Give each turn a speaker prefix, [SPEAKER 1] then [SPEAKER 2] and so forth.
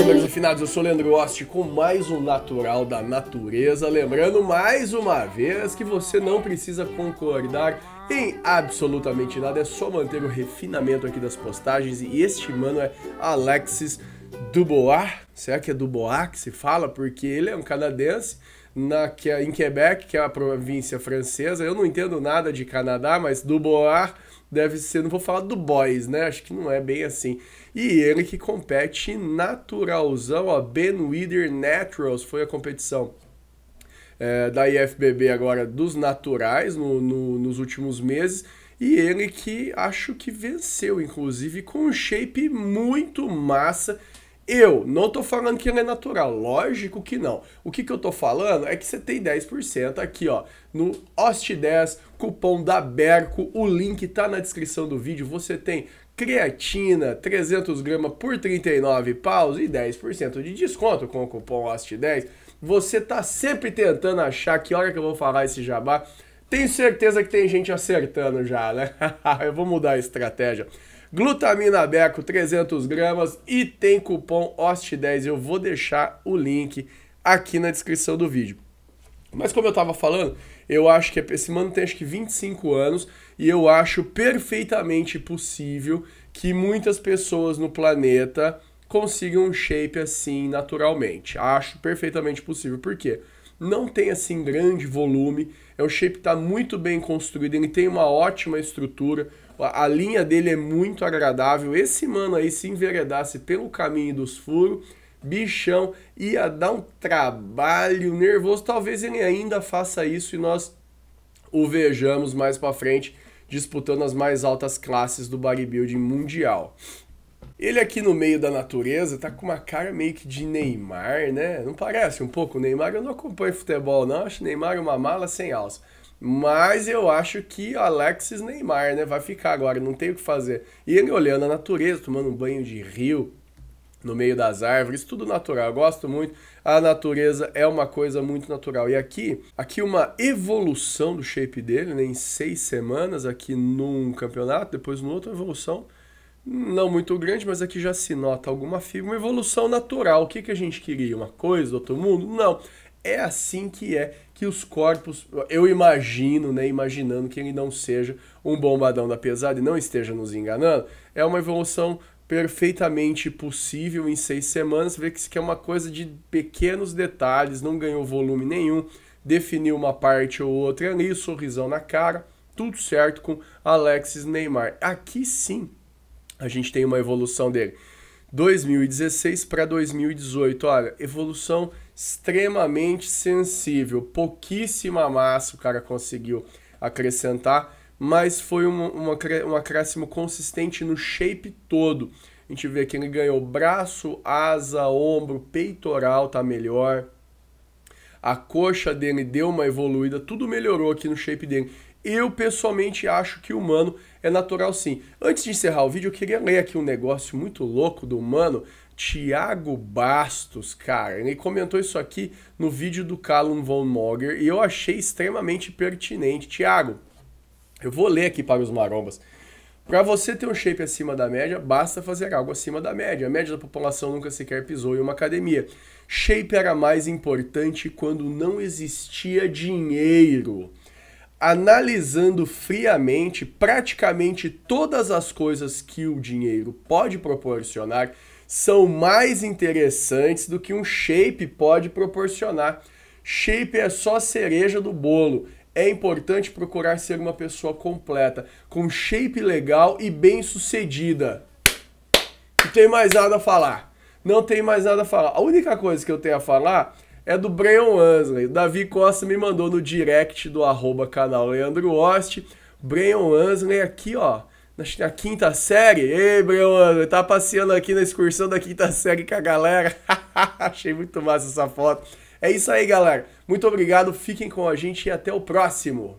[SPEAKER 1] refinados, eu sou Leandro Osti com mais um Natural da Natureza. Lembrando mais uma vez que você não precisa concordar em absolutamente nada, é só manter o refinamento aqui das postagens. E este mano é Alexis Dubois. Será que é Dubois que se fala? Porque ele é um canadense na, que é, em Quebec, que é a província francesa. Eu não entendo nada de Canadá, mas Dubois deve ser, não vou falar do Boys, né? Acho que não é bem assim. E ele que compete naturalzão, ó, Ben Wither Naturals foi a competição é, da IFBB agora dos naturais no, no, nos últimos meses. E ele que acho que venceu, inclusive, com um shape muito massa. Eu não tô falando que ele é natural, lógico que não. O que, que eu tô falando é que você tem 10% aqui, ó, no Ost10, cupom da Berco, o link tá na descrição do vídeo. Você tem creatina 300 gramas por 39 paus e 10% de desconto com o cupom OST10. Você tá sempre tentando achar que hora que eu vou falar esse jabá. Tenho certeza que tem gente acertando já, né? eu vou mudar a estratégia. Glutamina Beco 300 gramas e tem cupom OST10. Eu vou deixar o link aqui na descrição do vídeo. Mas como eu estava falando, eu acho que esse mano tem acho que 25 anos e eu acho perfeitamente possível que muitas pessoas no planeta consigam um shape assim naturalmente. Acho perfeitamente possível. Por quê? Não tem assim grande volume, é um shape que está muito bem construído, ele tem uma ótima estrutura, a linha dele é muito agradável. Esse mano aí se enveredasse pelo caminho dos furos, bichão, ia dar um trabalho nervoso. Talvez ele ainda faça isso e nós o vejamos mais para frente disputando as mais altas classes do bodybuilding mundial. Ele aqui no meio da natureza tá com uma cara meio que de Neymar, né? Não parece um pouco Neymar? Eu não acompanho futebol, não. Acho Neymar uma mala sem alça. Mas eu acho que Alexis Neymar, né? Vai ficar agora, não tem o que fazer. E ele olhando a natureza, tomando um banho de rio, no meio das árvores, tudo natural. Eu gosto muito. A natureza é uma coisa muito natural. E aqui, aqui uma evolução do shape dele, né, em seis semanas, aqui num campeonato, depois no outro, evolução não muito grande, mas aqui já se nota alguma fibra, uma evolução natural. O que, que a gente queria? Uma coisa do outro mundo? Não. É assim que é que os corpos, eu imagino, né, imaginando que ele não seja um bombadão da pesada e não esteja nos enganando, é uma evolução perfeitamente possível em seis semanas. Vê que isso aqui é uma coisa de pequenos detalhes, não ganhou volume nenhum, definiu uma parte ou outra ali, sorrisão na cara, tudo certo com Alexis Neymar. Aqui sim a gente tem uma evolução dele. 2016 para 2018, olha, evolução extremamente sensível, pouquíssima massa o cara conseguiu acrescentar mas foi um, uma, um acréscimo consistente no shape todo. A gente vê que ele ganhou braço, asa, ombro, peitoral tá melhor. A coxa dele deu uma evoluída, tudo melhorou aqui no shape dele. Eu pessoalmente acho que o humano é natural sim. Antes de encerrar o vídeo, eu queria ler aqui um negócio muito louco do humano, Tiago Bastos, cara. Ele comentou isso aqui no vídeo do Callum Von Mogger e eu achei extremamente pertinente. Tiago, eu vou ler aqui para os marombas. Para você ter um shape acima da média, basta fazer algo acima da média. A média da população nunca sequer pisou em uma academia. Shape era mais importante quando não existia dinheiro. Analisando friamente, praticamente todas as coisas que o dinheiro pode proporcionar são mais interessantes do que um shape pode proporcionar. Shape é só cereja do bolo é importante procurar ser uma pessoa completa, com shape legal e bem sucedida. Não tem mais nada a falar. Não tem mais nada a falar. A única coisa que eu tenho a falar é do Brian Ansley. Davi Costa me mandou no direct do arroba canal Leandro Ost. Brian Ansley aqui, ó, na quinta série. Ei, Brian Ansley, tá passeando aqui na excursão da quinta série com a galera. Achei muito massa essa foto. É isso aí, galera. Muito obrigado, fiquem com a gente e até o próximo.